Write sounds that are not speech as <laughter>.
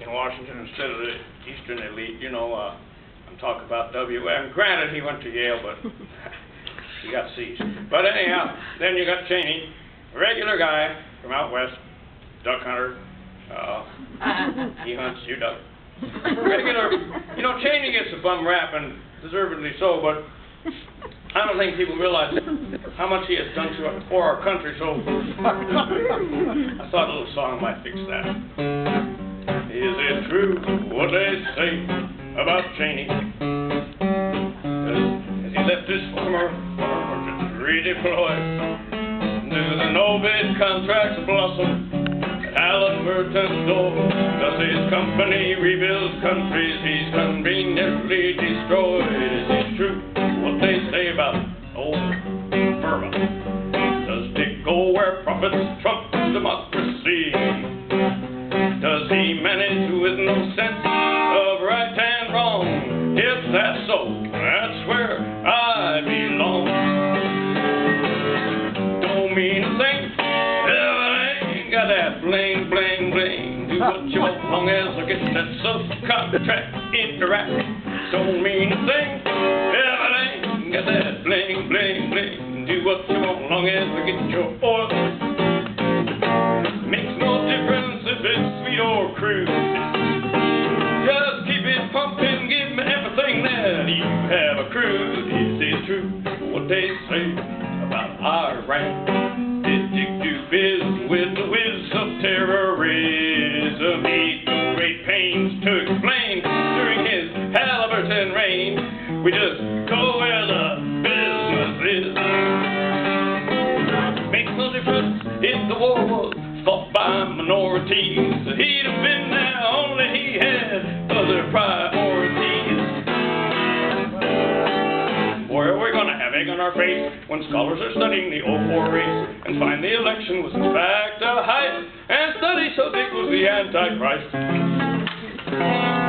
in Washington instead of the Eastern elite, you know, uh, I'm talking about W.M. Granted, he went to Yale, but <laughs> he got C's. But anyhow, then you got Cheney, regular guy from out west, duck hunter. Uh, <laughs> he hunts, you duck. Regular, you know, Cheney gets a bum rap, and deservedly so, but I don't think people realize how much he has done to, for our country, so <laughs> I thought a little song might fix that. Is it true what they say about Cheney? As he left his former to redeploy, do the no-bid contracts blossom at Halliburton's door? Does his company rebuild countries he's conveniently destroyed? Is it true what they say about old Burma? Does Dick go where profits trump the democracy? Does he manage with no sense of right and wrong? If that's so, that's where I belong. Don't mean a thing, if I ain't got that bling, bling, bling. Do what you want, long as I get that subcontract in Iraq. Don't mean a thing, if I ain't got that bling, bling, bling. Do what you want, long as I get your oil. Or crude. Just keep it pumping, give me everything that you have accrued. Is it true what they say about Iran? Did you do biz with the whiz of terrorism? He took great pains to explain during his Halliburton reign. We just go where the business is. Makes no difference if the war fought by minorities. He'd have been there only he had other priorities. Boy, are we gonna have egg on our face when scholars are studying the 04 race and find the election was in fact a heist and study so Dick was the Antichrist.